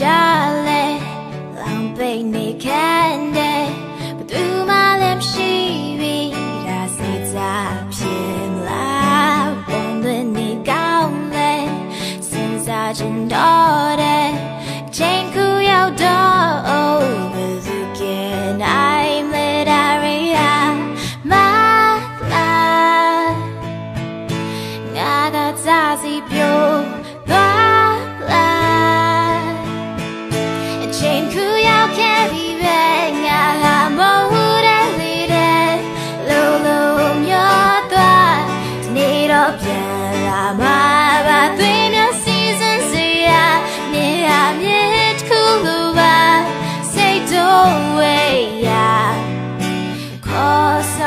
ya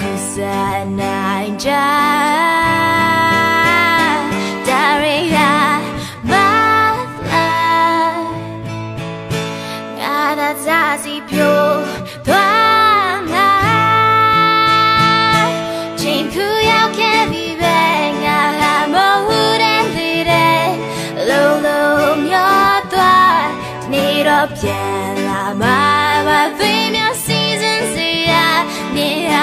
ကူစနိုင်ကြဒါရီယာမတ်လာငါသာသာစီပြိုသွားမှာချင်းခုရောက်ခဲ့ပြီပဲငါဟာမဟုတ်တဲ့သေးတယ်လုံးလုံးမျောသွားဒီနေ့တော့ပြန်လာမှာ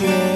day.